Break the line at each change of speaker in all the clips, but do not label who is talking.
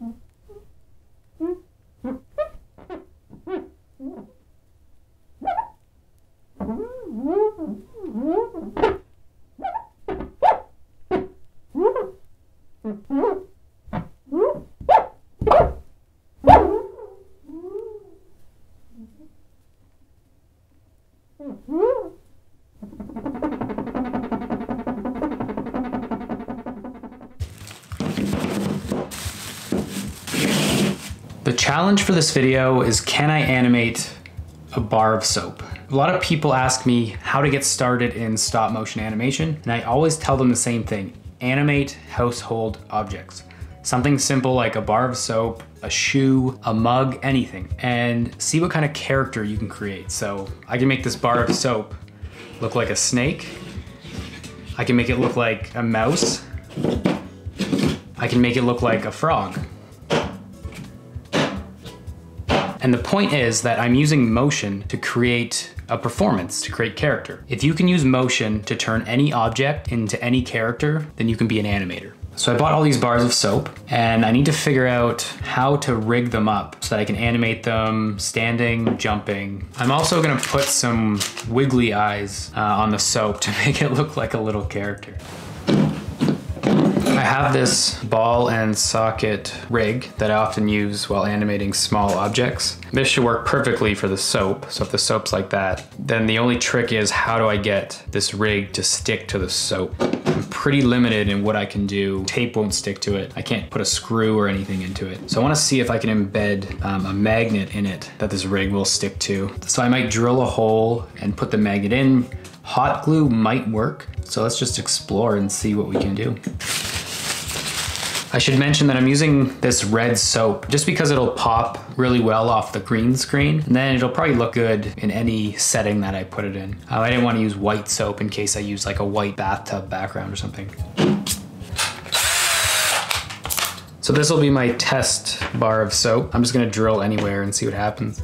Mm. The challenge for this video is can I animate a bar of soap? A lot of people ask me how to get started in stop motion animation, and I always tell them the same thing, animate household objects. Something simple like a bar of soap, a shoe, a mug, anything, and see what kind of character you can create. So I can make this bar of soap look like a snake. I can make it look like a mouse. I can make it look like a frog. And the point is that I'm using motion to create a performance, to create character. If you can use motion to turn any object into any character, then you can be an animator. So I bought all these bars of soap and I need to figure out how to rig them up so that I can animate them standing, jumping. I'm also gonna put some wiggly eyes uh, on the soap to make it look like a little character. I have this ball and socket rig that I often use while animating small objects. This should work perfectly for the soap, so if the soap's like that, then the only trick is how do I get this rig to stick to the soap? I'm pretty limited in what I can do. Tape won't stick to it. I can't put a screw or anything into it. So I wanna see if I can embed um, a magnet in it that this rig will stick to. So I might drill a hole and put the magnet in. Hot glue might work, so let's just explore and see what we can do. I should mention that I'm using this red soap just because it'll pop really well off the green screen and then it'll probably look good in any setting that I put it in. Uh, I didn't want to use white soap in case I use like a white bathtub background or something. So this will be my test bar of soap. I'm just gonna drill anywhere and see what happens.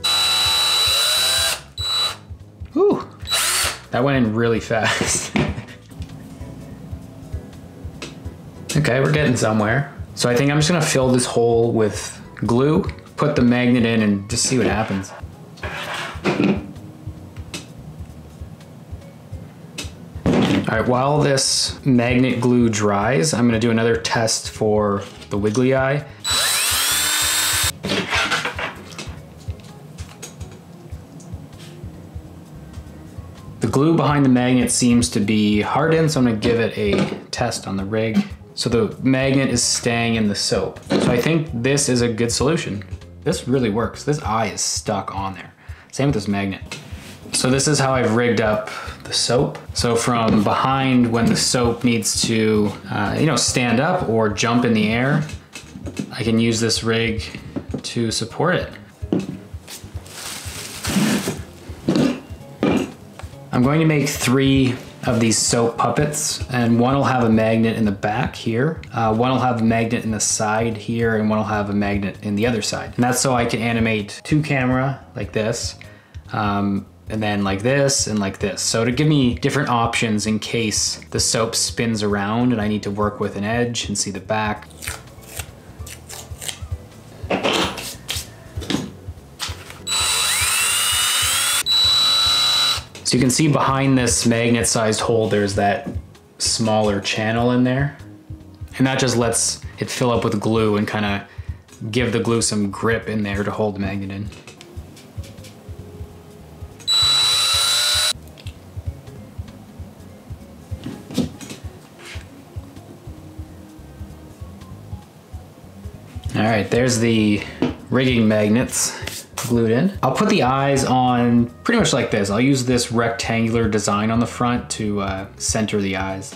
Ooh, that went in really fast. okay, we're getting somewhere. So I think I'm just gonna fill this hole with glue, put the magnet in and just see what happens. All right, while this magnet glue dries, I'm gonna do another test for the wiggly eye. The glue behind the magnet seems to be hardened, so I'm gonna give it a test on the rig. So the magnet is staying in the soap. So I think this is a good solution. This really works. This eye is stuck on there. Same with this magnet. So this is how I've rigged up the soap. So from behind when the soap needs to, uh, you know, stand up or jump in the air, I can use this rig to support it. I'm going to make three of these soap puppets and one will have a magnet in the back here uh, one will have a magnet in the side here and one will have a magnet in the other side. And that's so I can animate two camera like this um, and then like this and like this. So to give me different options in case the soap spins around and I need to work with an edge and see the back So you can see behind this magnet sized hole, there's that smaller channel in there. And that just lets it fill up with glue and kind of give the glue some grip in there to hold the magnet in. All right, there's the rigging magnets glued in. I'll put the eyes on pretty much like this. I'll use this rectangular design on the front to uh, center the eyes.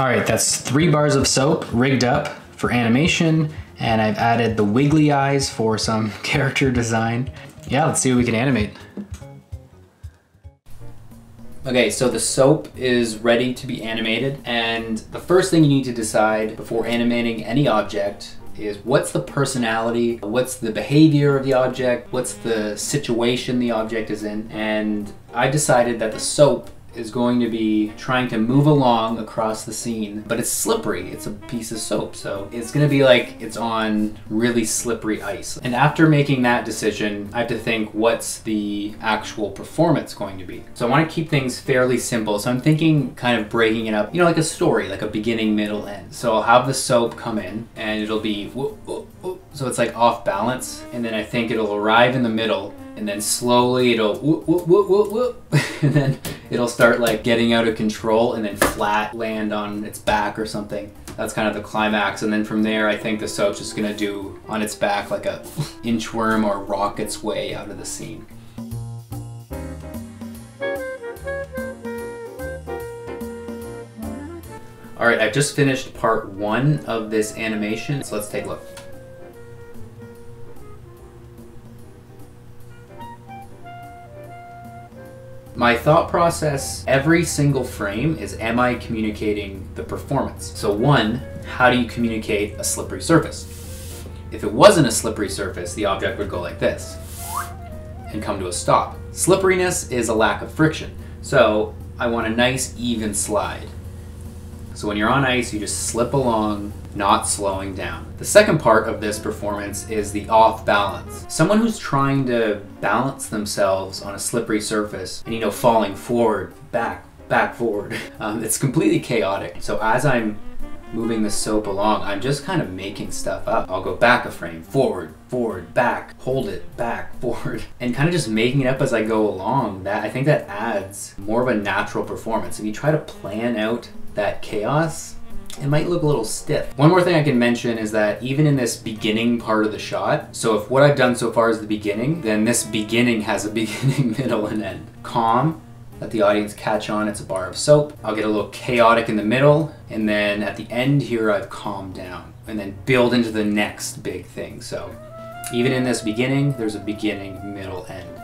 All right, that's three bars of soap rigged up for animation, and I've added the wiggly eyes for some character design. Yeah, let's see what we can animate. Okay, so the soap is ready to be animated, and the first thing you need to decide before animating any object
is what's the personality, what's the behavior of the object, what's the situation the object is in, and I decided that the soap is going to be trying to move along across the scene, but it's slippery. It's a piece of soap, so it's gonna be like it's on really slippery ice. And after making that decision, I have to think what's the actual performance going to be. So I wanna keep things fairly simple, so I'm thinking kind of breaking it up, you know, like a story, like a beginning, middle, end. So I'll have the soap come in, and it'll be so it's like off balance, and then I think it'll arrive in the middle, and then slowly it'll and then it'll start like getting out of control and then flat land on its back or something. That's kind of the climax, and then from there, I think the soap's just gonna do on its back like a inchworm or rock its way out of the scene. All right, I've just finished part one of this animation, so let's take a look. My thought process every single frame is am I communicating the performance? So, one, how do you communicate a slippery surface? If it wasn't a slippery surface, the object would go like this and come to a stop. Slipperiness is a lack of friction. So, I want a nice even slide. So, when you're on ice, you just slip along not slowing down. The second part of this performance is the off balance. Someone who's trying to balance themselves on a slippery surface and you know falling forward, back, back, forward. Um, it's completely chaotic. So as I'm moving the soap along, I'm just kind of making stuff up. I'll go back a frame, forward, forward, back, hold it, back, forward, and kind of just making it up as I go along. That I think that adds more of a natural performance. If you try to plan out that chaos, it might look a little stiff. One more thing I can mention is that even in this beginning part of the shot, so if what I've done so far is the beginning, then this beginning has a beginning, middle, and end. Calm, let the audience catch on, it's a bar of soap. I'll get a little chaotic in the middle, and then at the end here I've calmed down, and then build into the next big thing. So even in this beginning, there's a beginning, middle, end.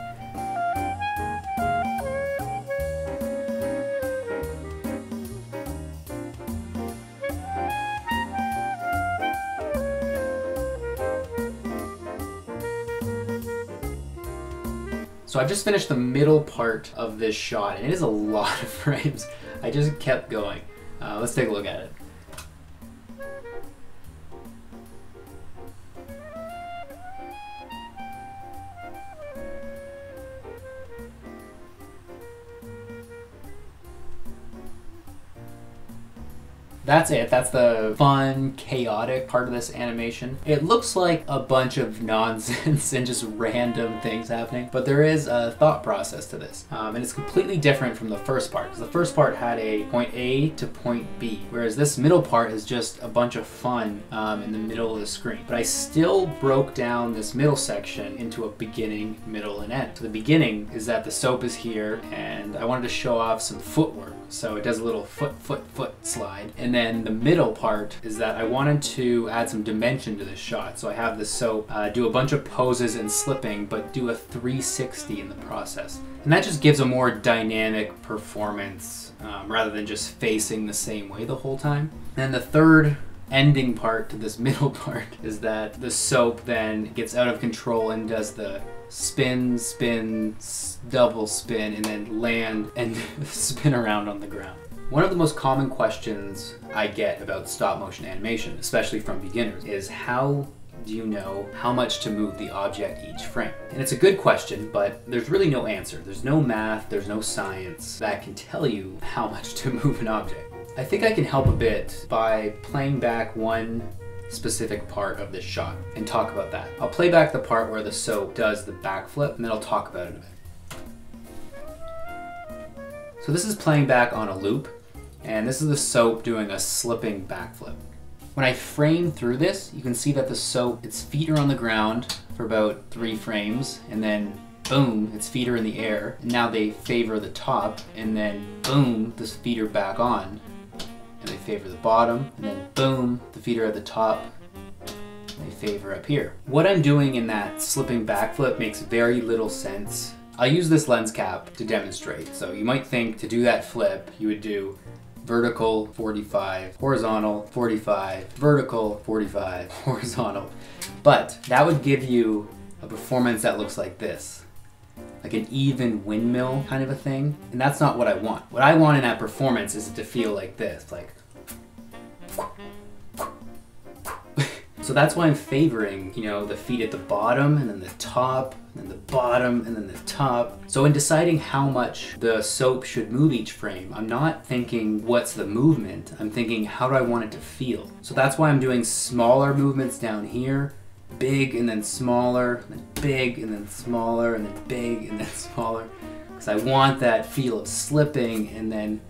So I've just finished the middle part of this shot, and it is a lot of frames. I just kept going. Uh, let's take a look at it. That's it. That's the fun, chaotic part of this animation. It looks like a bunch of nonsense and just random things happening, but there is a thought process to this. Um, and it's completely different from the first part, because the first part had a point A to point B, whereas this middle part is just a bunch of fun um, in the middle of the screen. But I still broke down this middle section into a beginning, middle, and end. So the beginning is that the soap is here, and I wanted to show off some footwork. So it does a little foot, foot, foot slide. And then the middle part is that I wanted to add some dimension to this shot. So I have the soap uh, do a bunch of poses and slipping, but do a 360 in the process. And that just gives a more dynamic performance um, rather than just facing the same way the whole time. And the third ending part to this middle part is that the soap then gets out of control and does the spin, spin, double spin, and then land and spin around on the ground. One of the most common questions I get about stop motion animation, especially from beginners, is how do you know how much to move the object each frame? And it's a good question, but there's really no answer. There's no math, there's no science that can tell you how much to move an object. I think I can help a bit by playing back one specific part of this shot and talk about that. I'll play back the part where the soap does the backflip and then I'll talk about it a bit. So this is playing back on a loop and this is the soap doing a slipping backflip. When I frame through this, you can see that the soap, its feet are on the ground for about three frames, and then boom, its feet are in the air. And now they favor the top, and then boom, the feet are back on. Favor the bottom, and then boom, the feet are at the top, they favor up here. What I'm doing in that slipping backflip makes very little sense. I'll use this lens cap to demonstrate. So you might think to do that flip, you would do vertical 45, horizontal 45, vertical 45, horizontal. But that would give you a performance that looks like this. Like an even windmill kind of a thing. And that's not what I want. What I want in that performance is to feel like this, like So that's why I'm favoring, you know, the feet at the bottom and then the top and then the bottom and then the top. So in deciding how much the soap should move each frame, I'm not thinking what's the movement, I'm thinking how do I want it to feel. So that's why I'm doing smaller movements down here, big and then smaller, and then big and then smaller and then big and then smaller. Because I want that feel of slipping and then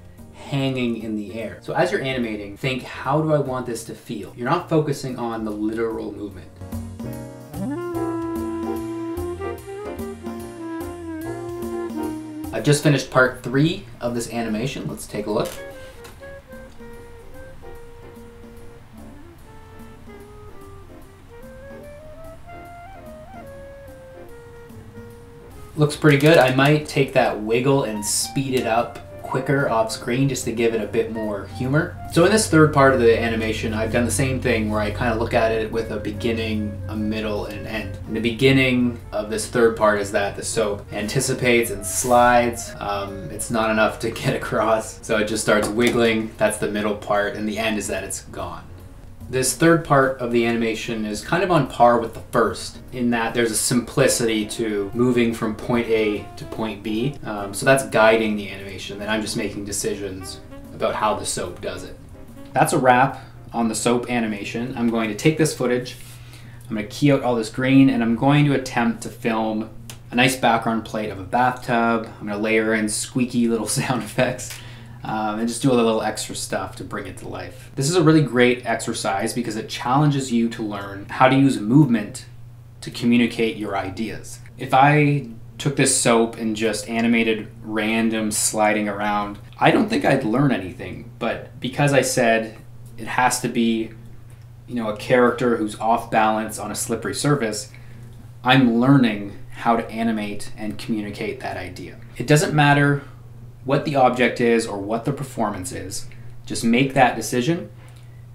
hanging in the air. So as you're animating, think how do I want this to feel? You're not focusing on the literal movement. I've just finished part three of this animation. Let's take a look. Looks pretty good. I might take that wiggle and speed it up quicker off screen just to give it a bit more humor. So in this third part of the animation, I've done the same thing where I kind of look at it with a beginning, a middle, and an end. And the beginning of this third part is that the soap anticipates and slides. Um, it's not enough to get across, so it just starts wiggling. That's the middle part, and the end is that it's gone. This third part of the animation is kind of on par with the first in that there's a simplicity to moving from point A to point B. Um, so that's guiding the animation, and I'm just making decisions about how the soap does it. That's a wrap on the soap animation. I'm going to take this footage, I'm going to key out all this green, and I'm going to attempt to film a nice background plate of a bathtub. I'm going to layer in squeaky little sound effects um, and just do a little extra stuff to bring it to life. This is a really great exercise because it challenges you to learn how to use movement to communicate your ideas. If I took this soap and just animated random sliding around, I don't think I'd learn anything. But because I said it has to be, you know, a character who's off balance on a slippery surface, I'm learning how to animate and communicate that idea. It doesn't matter what the object is or what the performance is. Just make that decision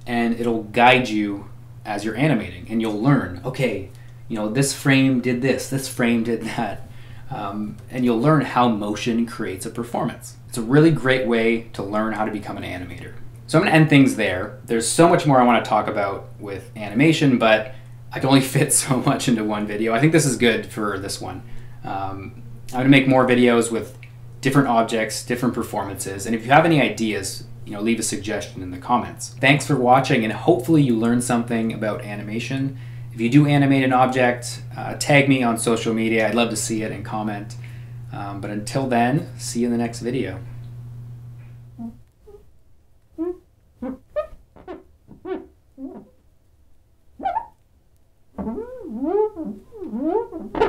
and it'll guide you as you're animating and you'll learn, okay, you know, this frame did this, this frame did that. Um, and you'll learn how motion creates a performance. It's a really great way to learn how to become an animator. So I'm to end things there. There's so much more I want to talk about with animation, but I can only fit so much into one video. I think this is good for this one. Um, I'm to make more videos with different objects, different performances. And if you have any ideas, you know, leave a suggestion in the comments. Thanks for watching and hopefully you learned something about animation. If you do animate an object, uh, tag me on social media. I'd love to see it and comment. Um, but until then, see you in the next video. Mm-hmm.